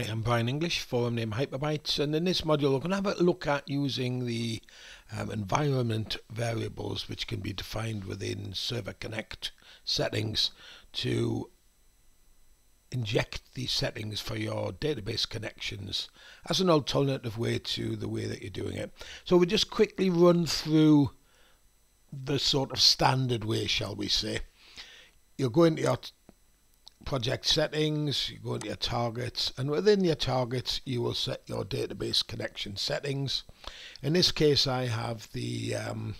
Hi, I'm Brian English, forum name Hyperbytes, and in this module we're going to have a look at using the um, environment variables which can be defined within Server Connect settings to inject these settings for your database connections as an alternative way to the way that you're doing it. So we'll just quickly run through the sort of standard way, shall we say. You'll go into your project settings, you go into your targets, and within your targets, you will set your database connection settings. In this case, I have the um,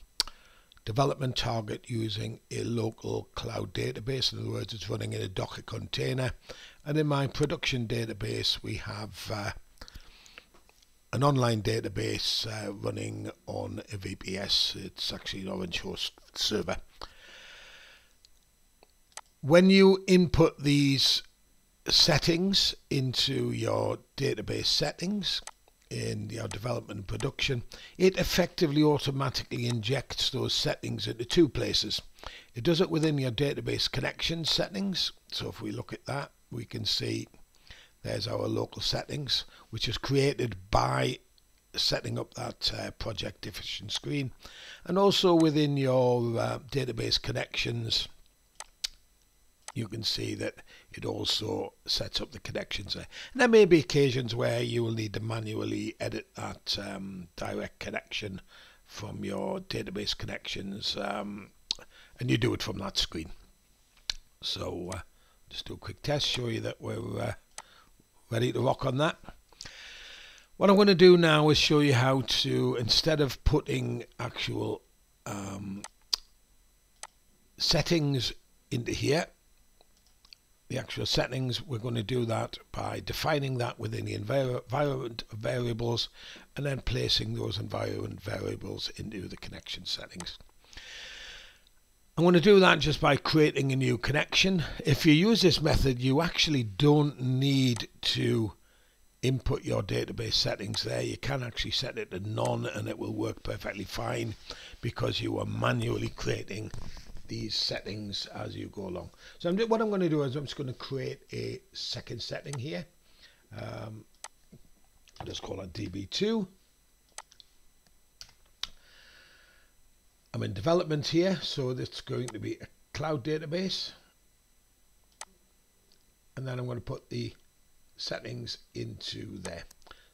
development target using a local cloud database. In other words, it's running in a Docker container. And in my production database, we have uh, an online database uh, running on a VPS. It's actually an Orange Host server when you input these settings into your database settings in your development and production, it effectively automatically injects those settings into two places. It does it within your database connection settings. So if we look at that, we can see there's our local settings, which is created by setting up that uh, project definition screen. And also within your uh, database connections you can see that it also sets up the connections there. And there may be occasions where you will need to manually edit that um, direct connection from your database connections um, and you do it from that screen. So uh, just do a quick test, show you that we're uh, ready to rock on that. What I'm going to do now is show you how to, instead of putting actual um, settings into here, the actual settings, we're going to do that by defining that within the environment variables and then placing those environment variables into the connection settings. I'm going to do that just by creating a new connection. If you use this method, you actually don't need to input your database settings there. You can actually set it to none and it will work perfectly fine because you are manually creating these settings as you go along. So I'm, what I'm going to do is I'm just going to create a second setting here. Um, I'll just call it DB2. I'm in development here, so it's going to be a cloud database. And then I'm going to put the settings into there.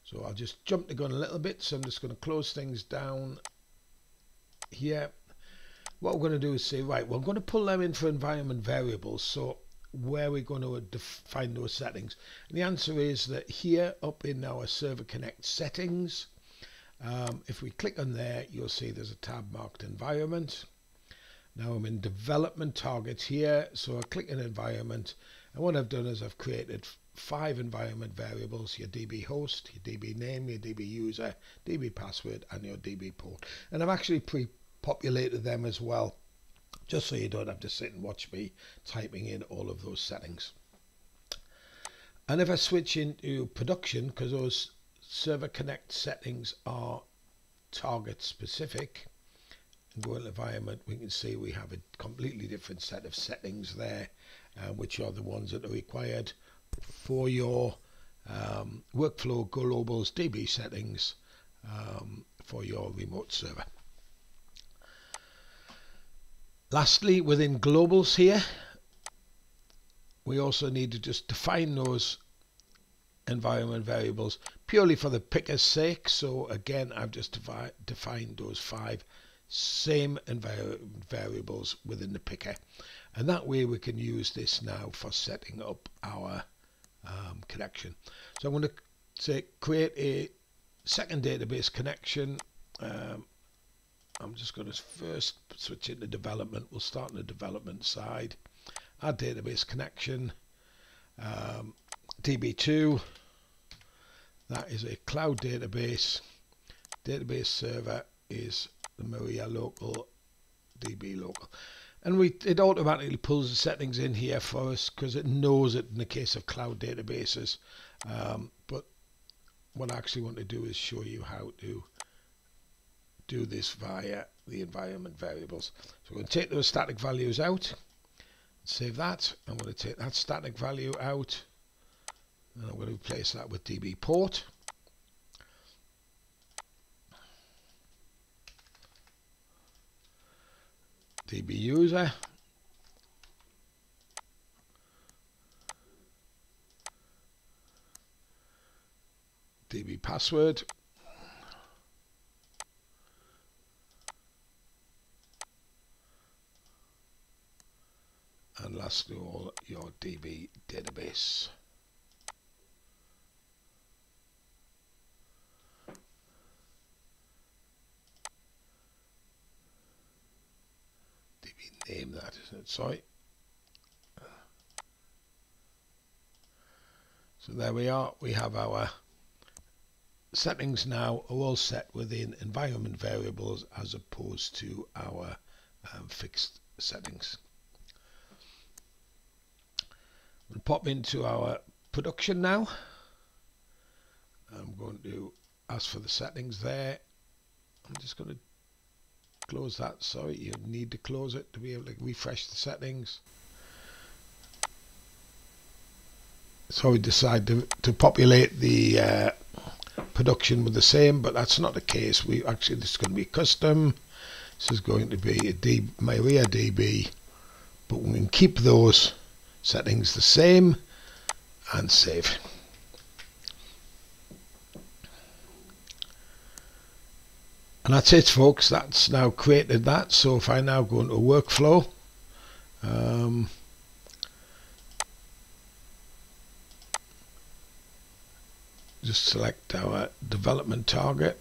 So I'll just jump the gun a little bit. So I'm just going to close things down here what we're going to do is say, right, we're going to pull them in for environment variables. So where we're going to define those settings. And the answer is that here up in our Server Connect settings, um, if we click on there, you'll see there's a tab marked environment. Now I'm in development targets here, so I click on environment, and what I've done is I've created five environment variables, your DB host, your DB name, your DB user, DB password, and your DB port. And I've actually pre populated them as well, just so you don't have to sit and watch me typing in all of those settings. And if I switch into production, because those server connect settings are target specific, and go into environment, we can see we have a completely different set of settings there, uh, which are the ones that are required for your um, workflow globals DB settings um, for your remote server. Lastly, within globals here, we also need to just define those environment variables purely for the picker's sake. So again, I've just defined those five same environment variables within the picker. And that way we can use this now for setting up our um, connection. So I'm going to say create a second database connection. Um, I'm just going to first switch into development. We'll start on the development side. Our database connection, um, DB2. That is a cloud database. Database server is the Maria local DB local. And we it automatically pulls the settings in here for us because it knows it in the case of cloud databases. Um, but what I actually want to do is show you how to do this via the environment variables. So we're going to take those static values out, save that. I'm going to take that static value out, And I'm going to replace that with DB port. DB user. DB password. And lastly all your DB database. DB name that, isn't it? Sorry. So there we are. We have our settings now are all set within environment variables as opposed to our um, fixed settings. We'll pop into our production now. I'm going to ask for the settings there. I'm just going to close that. Sorry, you need to close it to be able to refresh the settings. So we decide to, to populate the uh, production with the same, but that's not the case. We actually this is going to be custom. This is going to be a D, MariaDB, but we can keep those settings the same and save. And that's it folks, that's now created that. So if I now go into workflow, um, just select our development target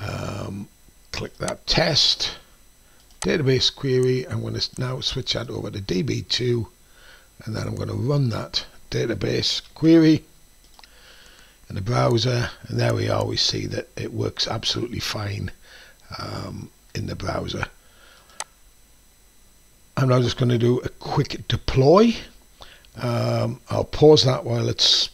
um, click that test database query I'm going to now switch that over to DB2 and then I'm going to run that database query in the browser and there we are we see that it works absolutely fine um, in the browser. I'm now just going to do a quick deploy. Um, I'll pause that while it's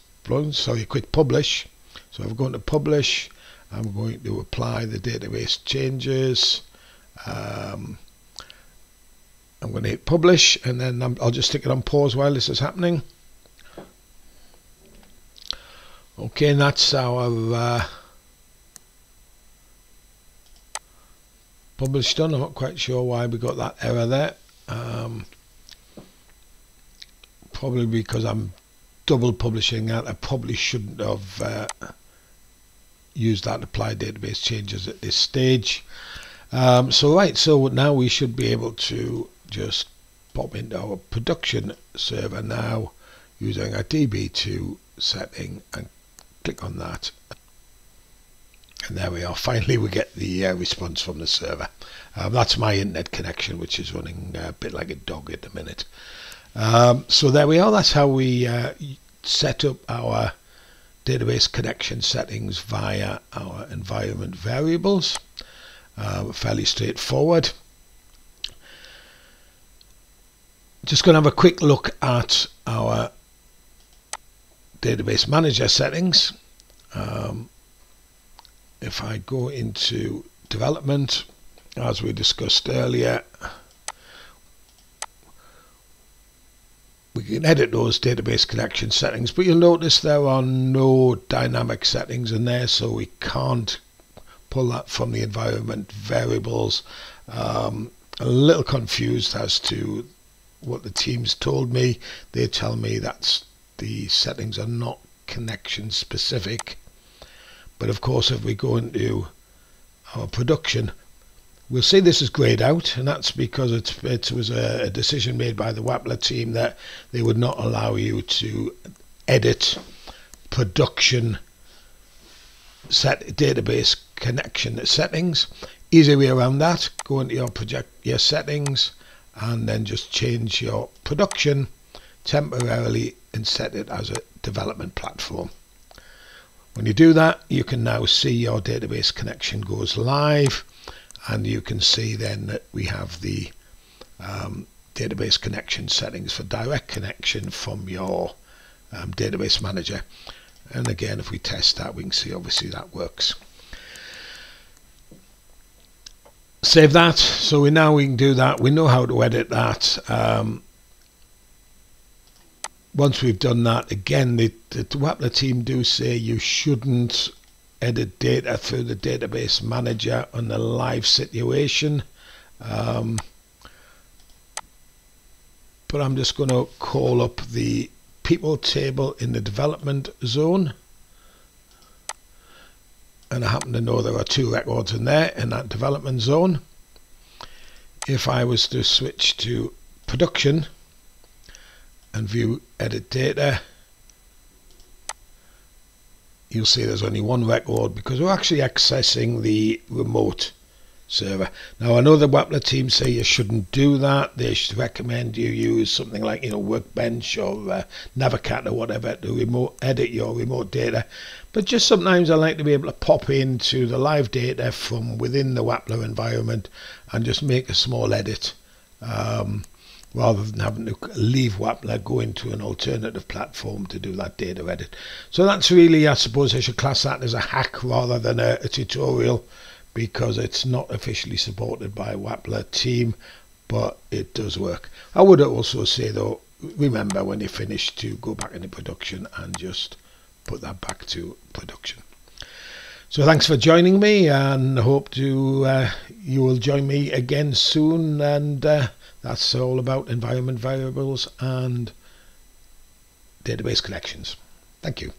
so you click publish. So I'm going to publish I'm going to apply the database changes um, I'm going to hit publish and then i will just stick it on pause while this is happening okay and that's our uh, publish done I'm not quite sure why we got that error there um, probably because I'm double publishing that. I probably shouldn't have uh, used that apply database changes at this stage. Um, so right, so now we should be able to just pop into our production server now using a DB2 setting and click on that. And there we are. Finally, we get the uh, response from the server. Um, that's my internet connection, which is running a bit like a dog at the minute. Um, so there we are. That's how we uh, set up our database connection settings via our environment variables. Uh, fairly straightforward. Just going to have a quick look at our database manager settings. Um, if I go into development, as we discussed earlier, we can edit those database connection settings but you'll notice there are no dynamic settings in there so we can't pull that from the environment variables um, a little confused as to what the teams told me. They tell me that the settings are not connection specific. But of course if we go into our production We'll see this is grayed out, and that's because it, it was a, decision made by the Wappler team that they would not allow you to edit production set database connection settings. Easy way around that, go into your project your settings and then just change your production temporarily and set it as a development platform. When you do that, you can now see your database connection goes live and you can see then that we have the um, database connection settings for direct connection from your um, database manager and again if we test that we can see obviously that works save that. So we now we can do that. We know how to edit that. Um, once we've done that, again, the, the Wappler team do say you shouldn't edit data through the database manager on the live situation. Um, but I'm just going to call up the people table in the development zone and I happen to know there are two records in there in that development zone. If I was to switch to production and view edit data you'll see there's only one record because we're actually accessing the remote server. Now I know the Wappler team say you shouldn't do that. They should recommend you use something like you know Workbench or uh, Navicat or whatever to remote edit your remote data. But just sometimes I like to be able to pop into the live data from within the Wappler environment and just make a small edit. Um, rather than having to leave Wappler, go into an alternative platform to do that data edit. So that's really, I suppose I should class that as a hack rather than a, a tutorial because it's not officially supported by Wappler team, but it does work. I would also say though, remember when you finish to go back into production and just put that back to production. So thanks for joining me and hope to uh, you will join me again soon and uh, that's all about environment variables and database collections. Thank you.